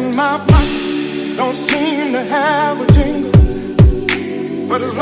And my pocket don't seem to have a jingle. But as